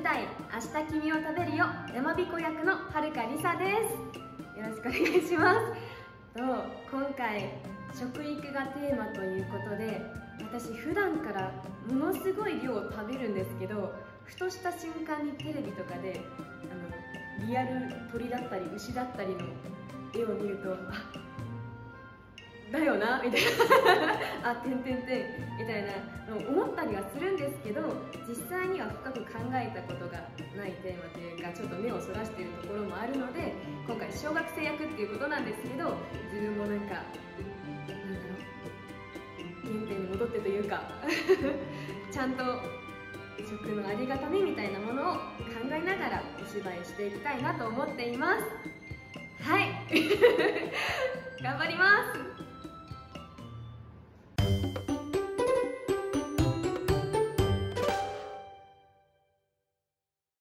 舞台「明日君を食べるよ」山彦役のはるかりさです。よろしくお願いします。と今回食育がテーマということで私普段からものすごい量を食べるんですけどふとした瞬間にテレビとかであのリアル鳥だったり牛だったりの絵を見るとあだよなみたいな。あてんてんてんみたいなのを思ったりはするんですけど実際には深く考えたことがないテーマというかちょっと目をそらしているところもあるので今回小学生役っていうことなんですけど自分もなんかなんだろう原点に戻ってというか ちゃんと食のありがたみみたいなものを考えながらお芝居していきたいなと思っています。はい。頑張ります